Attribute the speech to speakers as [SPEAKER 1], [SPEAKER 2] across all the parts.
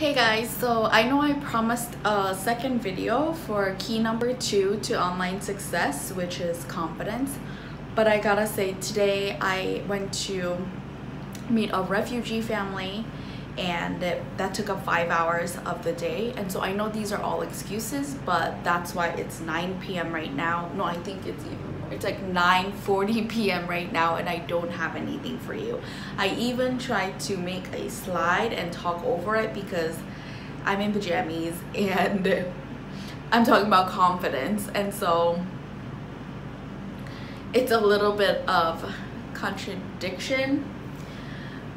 [SPEAKER 1] Hey guys, so I know I promised a second video for key number two to online success, which is confidence. But I gotta say, today I went to meet a refugee family and that took up five hours of the day. And so I know these are all excuses, but that's why it's 9 p.m. right now. No, I think it's even it's like 9:40 p.m. right now and I don't have anything for you. I even tried to make a slide and talk over it because I'm in pajamas and I'm talking about confidence and so it's a little bit of contradiction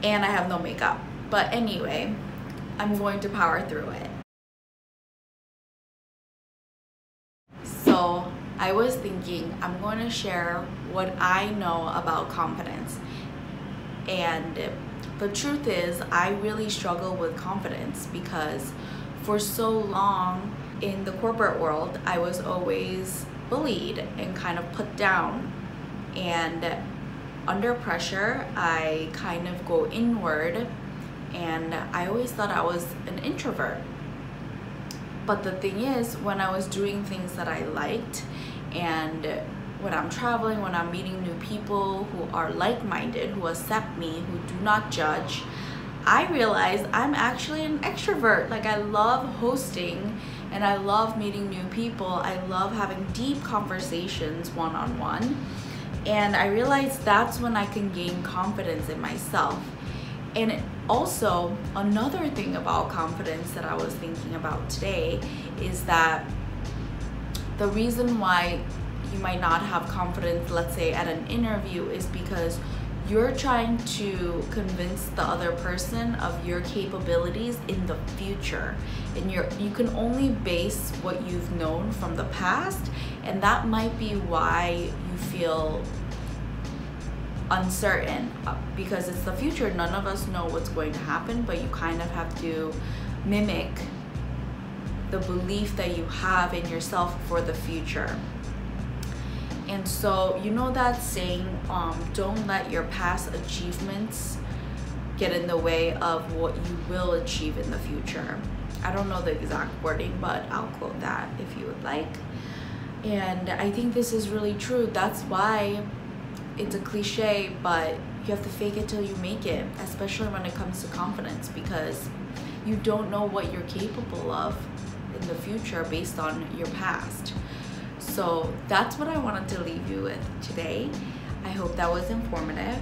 [SPEAKER 1] and I have no makeup. But anyway, I'm going to power through it. So I was thinking I'm going to share what I know about confidence. And the truth is, I really struggle with confidence because for so long in the corporate world, I was always bullied and kind of put down. And under pressure, I kind of go inward and I always thought I was an introvert. But the thing is, when I was doing things that I liked and when I'm traveling, when I'm meeting new people who are like-minded, who accept me, who do not judge, I realize I'm actually an extrovert. Like I love hosting and I love meeting new people. I love having deep conversations one-on-one. -on -one. And I realize that's when I can gain confidence in myself. And also, another thing about confidence that I was thinking about today is that the reason why you might not have confidence, let's say at an interview, is because you're trying to convince the other person of your capabilities in the future. And you're you can only base what you've known from the past and that might be why you feel uncertain uh, because it's the future. None of us know what's going to happen but you kind of have to mimic the belief that you have in yourself for the future. And so, you know that saying, um, don't let your past achievements get in the way of what you will achieve in the future. I don't know the exact wording, but I'll quote that if you would like. And I think this is really true. That's why it's a cliche, but you have to fake it till you make it, especially when it comes to confidence, because you don't know what you're capable of in the future based on your past. So that's what I wanted to leave you with today. I hope that was informative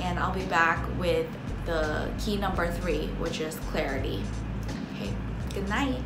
[SPEAKER 1] and I'll be back with the key number three, which is clarity. Okay, good night.